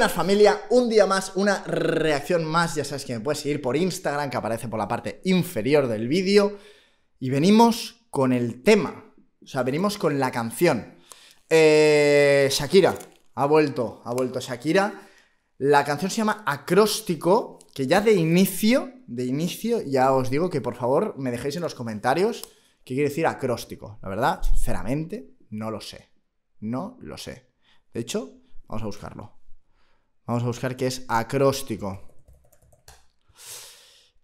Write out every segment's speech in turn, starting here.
buenas familia, un día más, una reacción más, ya sabes que me puedes seguir por Instagram, que aparece por la parte inferior del vídeo, y venimos con el tema, o sea, venimos con la canción. Eh, Shakira, ha vuelto, ha vuelto Shakira, la canción se llama Acróstico, que ya de inicio, de inicio, ya os digo que por favor me dejéis en los comentarios qué quiere decir acróstico, la verdad, sinceramente, no lo sé, no lo sé. De hecho, vamos a buscarlo. Vamos a buscar qué es acróstico.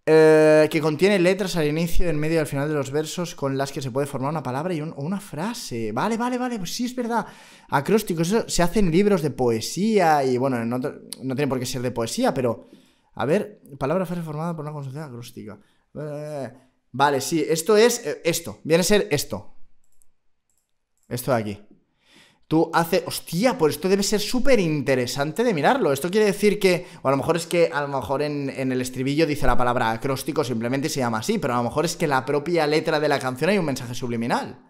Eh, que contiene letras al inicio, en medio y al final de los versos con las que se puede formar una palabra y una frase. Vale, vale, vale, pues sí es verdad. Acróstico, eso se hace en libros de poesía y bueno, no, tiene por qué ser de poesía, pero... A ver, palabra frase formada por una construcción acróstica. Eh, vale, sí, esto es eh, esto. Viene a ser esto. Esto de aquí. Tú haces, hostia, pues esto debe ser súper interesante de mirarlo. Esto quiere decir que, o a lo mejor es que a lo mejor en, el estribillo dice la palabra acróstico, simplemente se llama así, pero a lo mejor es que la propia letra de la canción hay un mensaje subliminal.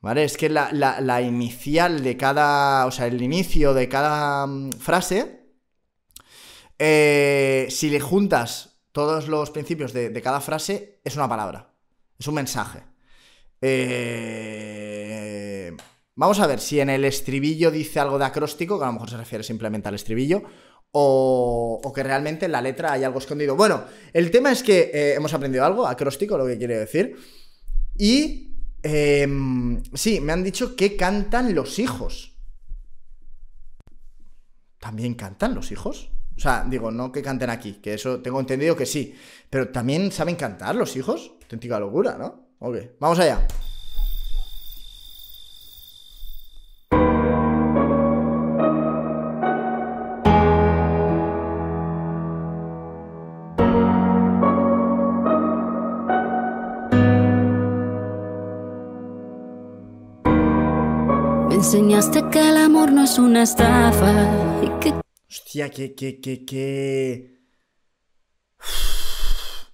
¿Vale? Es que la, inicial de cada, o sea, el inicio de cada mm, frase, eh, si le juntas todos los principios de, de cada frase, es una palabra, es un mensaje. Eh Vamos a ver si en el estribillo dice algo de acróstico, que a lo mejor se refiere simplemente al estribillo, o, que realmente en la letra hay algo escondido. Bueno, el tema es que eh, hemos aprendido algo, acróstico, lo que quiere decir. Y em, sí, me han dicho que cantan los hijos. ¿También cantan los hijos? O sea, digo, no que canten aquí, que eso tengo entendido que sí. Pero también saben cantar los hijos. Auténtica locura, ¿no? Ok, vamos allá. Enseñaste que el amor no es una estafa y que... Hostia, que, que, que, que...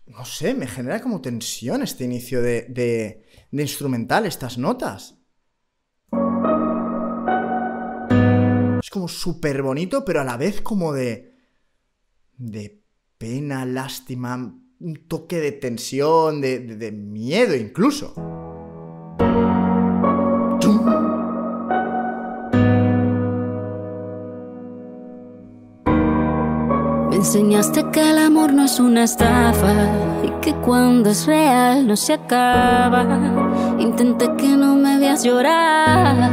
No sé, me genera como tensión este inicio de, de, de instrumental, estas notas. Es como súper bonito, pero a la vez como de... De pena, lástima, un toque de tensión, de, de, de miedo incluso. Enseñaste que el amor no es una estafa y que cuando es real no se acaba. Intenté que no me veas llorar.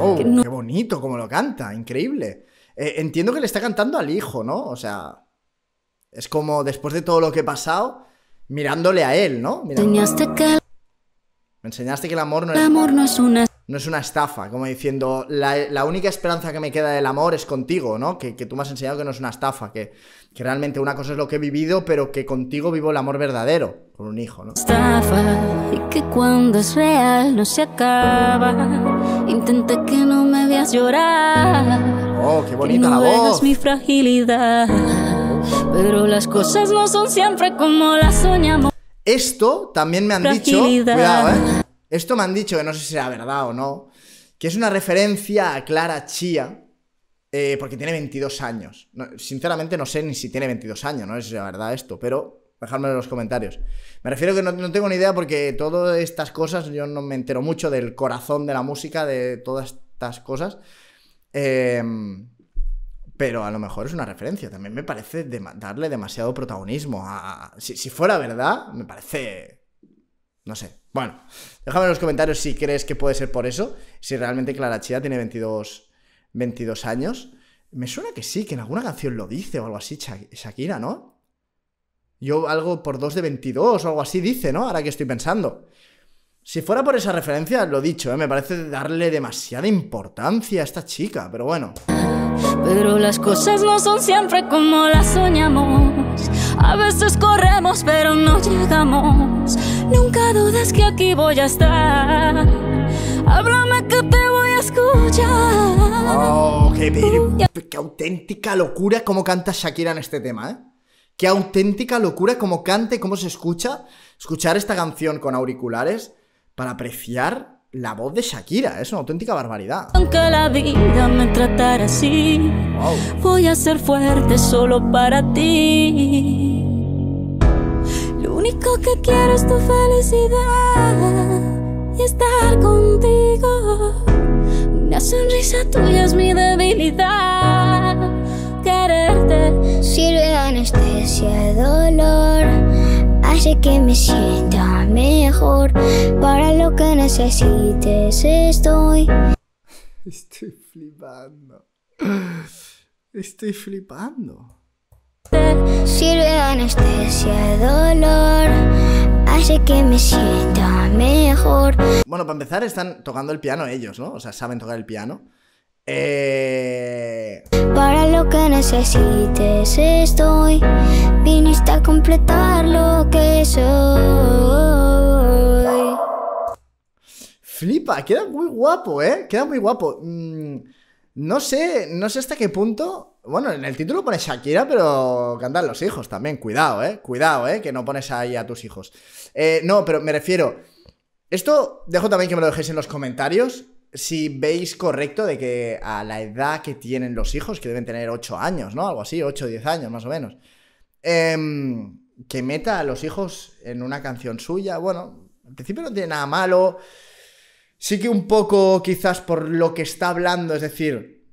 Oh, qué bonito como lo canta, increíble. Eh, entiendo que le está cantando al hijo, ¿no? O sea, es como después de todo lo que he pasado, mirándole a él, ¿no? Enseñaste que me enseñaste que el amor no es, amor no es una no es una estafa, como diciendo, la, única esperanza que me queda del amor es contigo, ¿no? Que, tú me has enseñado que no es una estafa, que, que, realmente una cosa es lo que he vivido, pero que contigo vivo el amor verdadero, con un hijo, ¿no? Estafa, y que cuando es real no se acaba. Intenté que no me veas llorar. Oh, qué bonita la voz. mi fragilidad. Pero las cosas no son siempre como las soñamos. Esto también me han dicho. Cuidado, ¿eh? Esto me han dicho, que no sé si será verdad o no, que es una referencia a Clara Chía, eh, porque tiene 22 años. sinceramente no sé ni si tiene 22 años, no sé si verdad esto, pero dejadmelo en los comentarios. Me refiero que no, tengo ni idea porque todas estas cosas, yo no me entero mucho del corazón de la música, de todas estas cosas. Em, pero a lo mejor es una referencia. También me parece darle demasiado protagonismo. si, si, fuera verdad, me parece no sé. Bueno, déjame en los comentarios si crees que puede ser por eso. Si realmente Clara Chía tiene 22, 22 años. Me suena que sí, que en alguna canción lo dice o algo así, Shakira, ¿no? Yo algo por 2 de 22 o algo así dice, ¿no? Ahora que estoy pensando. Si fuera por esa referencia, lo dicho, ¿eh? me parece darle demasiada importancia a esta chica, pero bueno. Pero las cosas no son siempre como las soñamos. A veces corremos, pero no llegamos. Nunca dudes que aquí voy a estar. Háblame que te voy a escuchar. Oh, qué, auténtica locura cómo canta Shakira en este tema, ¿eh? Qué auténtica locura cómo canta y cómo se escucha. Escuchar esta canción con auriculares para apreciar la voz de Shakira, es una auténtica barbaridad. Aunque la vida me tratara así, voy a ser fuerte solo para ti. Lo único que quiero es tu felicidad y estar contigo. Una sonrisa tuya es mi debilidad. Quererte sirve de anestesia, dolor hace que me sienta mejor. Para lo que necesites estoy. Estoy flipando. Estoy flipando. Sirve de anestesia, dolor. Hace que me sienta mejor. Bueno, para empezar están tocando el piano ellos, ¿no? O sea, saben tocar el piano. Eh... Para lo que necesites estoy. Viniste a completar lo que soy. Flipa, queda muy guapo, ¿eh? Queda muy guapo. Mm, no sé, no sé hasta qué punto. Bueno, en el título pone Shakira, pero cantan los hijos también. Cuidado, ¿eh? Cuidado, ¿eh? Que no pones ahí a tus hijos. Eh, no, pero me refiero. Esto dejo también que me lo dejéis en los comentarios si veis correcto de que a la edad que tienen los hijos, que deben tener 8 años, ¿no? Algo así, 8 o 10 años más o menos, em, que meta a los hijos en una canción suya, bueno, al principio no tiene nada malo, sí que un poco quizás por lo que está hablando, es decir,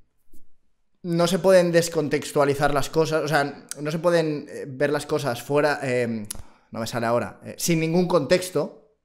no se pueden descontextualizar las cosas, o sea, no se pueden eh, ver las cosas fuera, em, no me sale ahora, eh, sin ningún contexto,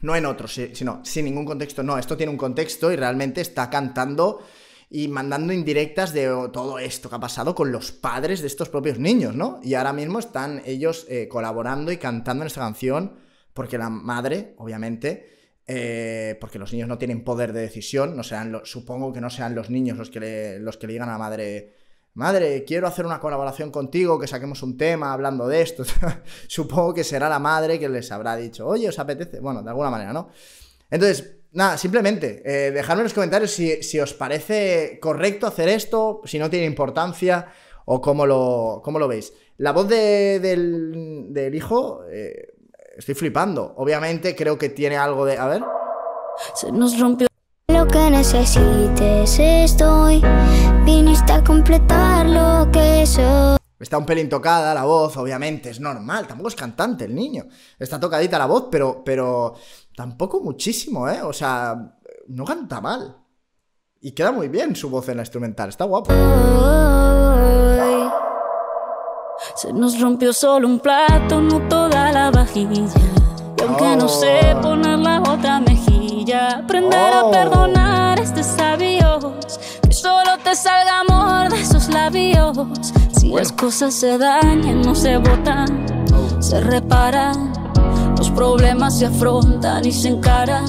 no en otros, sino sin ningún contexto. No, esto tiene un contexto y realmente está cantando y mandando indirectas de todo esto que ha pasado con los padres de estos propios niños, ¿no? Y ahora mismo están ellos eh, colaborando y cantando en esta canción porque la madre, obviamente, eh, porque los niños no tienen poder de decisión, no sean supongo que no sean los niños los que le, los que le digan a la madre, madre, quiero hacer una colaboración contigo, que saquemos un tema hablando de esto. Supongo que será la madre que les habrá dicho, oye, ¿os apetece? Bueno, de alguna manera, ¿no? Entonces, nada, simplemente, eh, dejadme en los comentarios si, os parece correcto hacer esto, si no tiene importancia o cómo lo, cómo lo veis. La voz del, hijo, eh, estoy flipando. Obviamente creo que tiene algo de... A ver. Se nos rompió lo que necesites estoy. Viniste a completar lo que soy. Está un pelín tocada la voz, obviamente, es normal. Tampoco es cantante el niño. Está tocadita la voz, pero, pero tampoco muchísimo, ¿eh? O sea, no canta mal. Y queda muy bien su voz en la instrumental, está guapo. Se nos rompió solo un plato, no toda la vajilla. Y aunque no sé poner la otra mejilla aprender a oh. perdonar este sabios. Que solo te salga amor de esos labios. Si las cosas se dañan, no se botan, se reparan. Los problemas se afrontan y se encaran.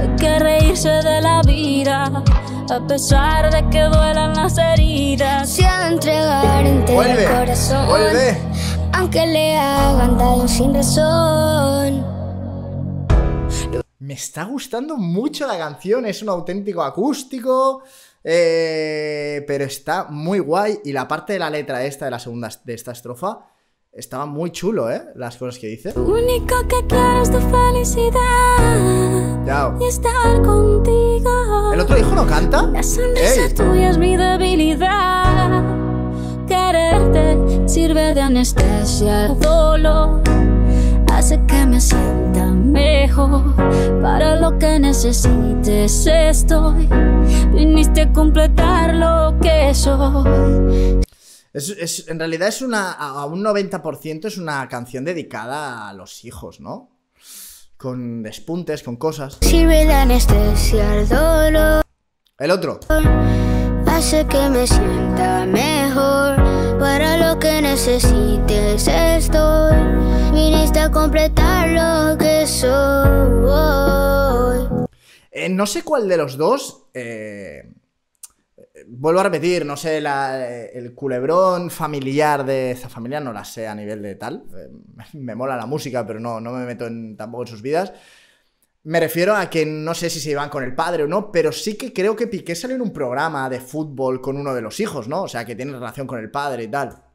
Hay que reírse de la vida. A pesar de que duelan las heridas, se ha de entregar entero el corazón. Aunque le hagan daño sin razón. Me está gustando mucho la canción, es un auténtico acústico, eh, pero está muy guay. Y la parte de la letra esta, de la segunda, de esta estrofa, estaba muy chulo, ¿eh? Las cosas que dice. Lo único que quiero es tu felicidad y estar contigo. ¿El otro hijo no canta? La sonrisa tuya es mi debilidad. Quererte sirve de anestesia al dolor hace que me sienta mejor. Para lo que necesites estoy. Viniste a completar lo que soy. Es, en realidad es una, a un 90% es una canción dedicada a los hijos, ¿no? Con despuntes, con cosas. Sirve de anestesia el dolor. El otro. Hace que me sienta mejor. Necesites estoy. Viniste a completar lo que soy. Eh, no sé cuál de los dos. Eh, vuelvo a repetir, no sé, el culebrón familiar de esa familia, no la sé a nivel de tal. Eh, me mola la música, pero no, no me meto en, tampoco en sus vidas. Me refiero a que no sé si se iban con el padre o no, pero sí que creo que Piqué salió en un programa de fútbol con uno de los hijos, ¿no? O sea, que tiene relación con el padre y tal.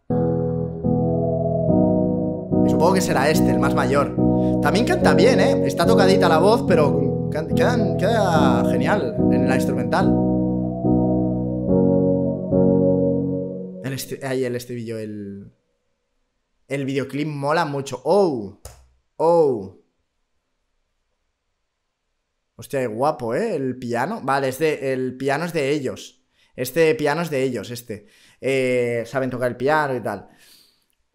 Supongo que será este, el más mayor. También canta bien, ¿eh? Está tocadita la voz, pero queda genial en la instrumental. El ahí el estribillo, el. El videoclip mola mucho. ¡Oh! ¡Oh! Hostia, qué guapo, ¿eh? El piano. Vale, este, el piano es de ellos. Este piano es de ellos, este. Eh, saben tocar el piano y tal.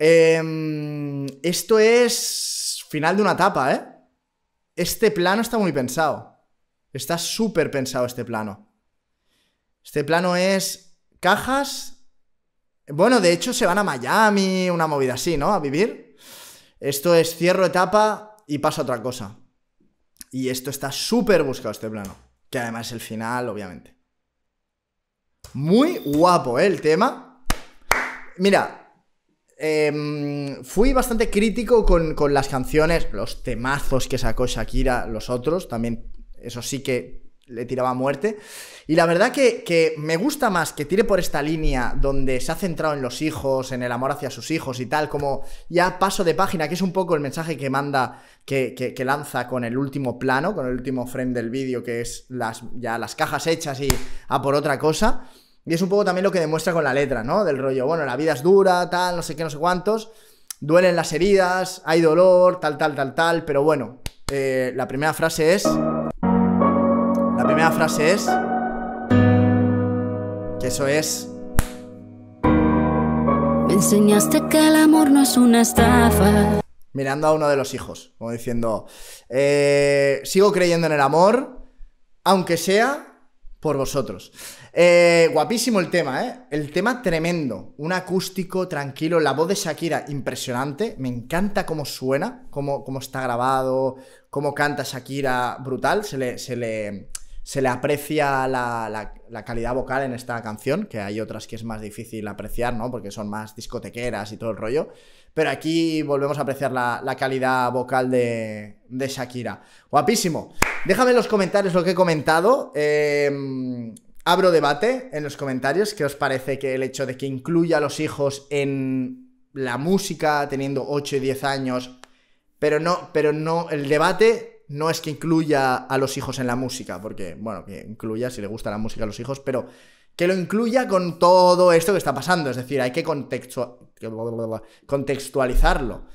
Em, esto es final de una etapa, ¿eh? Este plano está muy pensado. Está súper pensado este plano. Este plano es cajas. Bueno, de hecho se van a Miami, una movida así, ¿no? A vivir. Esto es cierro etapa y pasa otra cosa. Y esto está súper buscado este plano. Que además es el final, obviamente. Muy guapo, ¿eh? El tema. Mira, em, fui bastante crítico con, con, las canciones, los temazos que sacó Shakira, los otros, también, eso sí que le tiraba a muerte. Y la verdad que, me gusta más que tire por esta línea donde se ha centrado en los hijos, en el amor hacia sus hijos y tal, como ya paso de página, que es un poco el mensaje que manda, que, que, lanza con el último plano, con el último frame del vídeo, que es las, ya las cajas hechas y a por otra cosa. Y es un poco también lo que demuestra con la letra, ¿no? Del rollo, bueno, la vida es dura, tal, no sé qué, no sé cuántos. Duelen las heridas, hay dolor, tal, tal, tal, tal. Pero bueno, eh, la primera frase es... La primera frase es... Que eso es... Me enseñaste que el amor no es una estafa. Mirando a uno de los hijos, como diciendo, eh, sigo creyendo en el amor, aunque sea por vosotros. Eh, guapísimo el tema, ¿eh? El tema tremendo. Un acústico tranquilo. La voz de Shakira, impresionante. Me encanta cómo suena, cómo, cómo está grabado, cómo canta Shakira, brutal. Se le, se le, se le aprecia la, calidad vocal en esta canción, que hay otras que es más difícil apreciar, ¿no? Porque son más discotequeras y todo el rollo. Pero aquí volvemos a apreciar la, calidad vocal de, de, Shakira. Guapísimo. Déjame en los comentarios lo que he comentado. Eh, Abro debate en los comentarios. ¿Qué os parece que el hecho de que incluya a los hijos en la música teniendo 8 y 10 años, pero no, pero no, el debate no es que incluya a los hijos en la música, porque, bueno, que incluya si le gusta la música a los hijos, pero que lo incluya con todo esto que está pasando. Es decir, hay que contextualizarlo.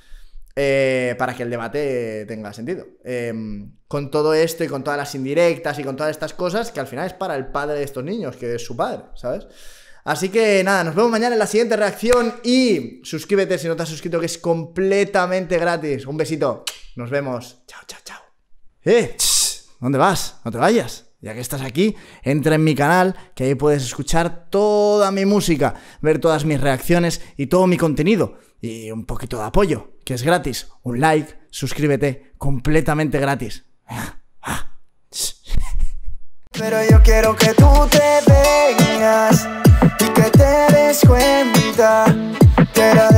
Eh, para que el debate tenga sentido. Em, con todo esto y con todas las indirectas y con todas estas cosas, que al final es para el padre de estos niños, que es su padre, ¿sabes? Así que nada, nos vemos mañana en la siguiente reacción y suscríbete si no te has suscrito, que es completamente gratis. Un besito, nos vemos. Chao, chao, chao. ¡Eh! ¿Dónde vas? No te vayas. Ya que estás aquí, entra en mi canal, que ahí puedes escuchar toda mi música, ver todas mis reacciones y todo mi contenido y un poquito de apoyo, que es gratis. Un like, suscríbete, completamente gratis. Pero yo quiero que tú te vengas y que te des cuenta que era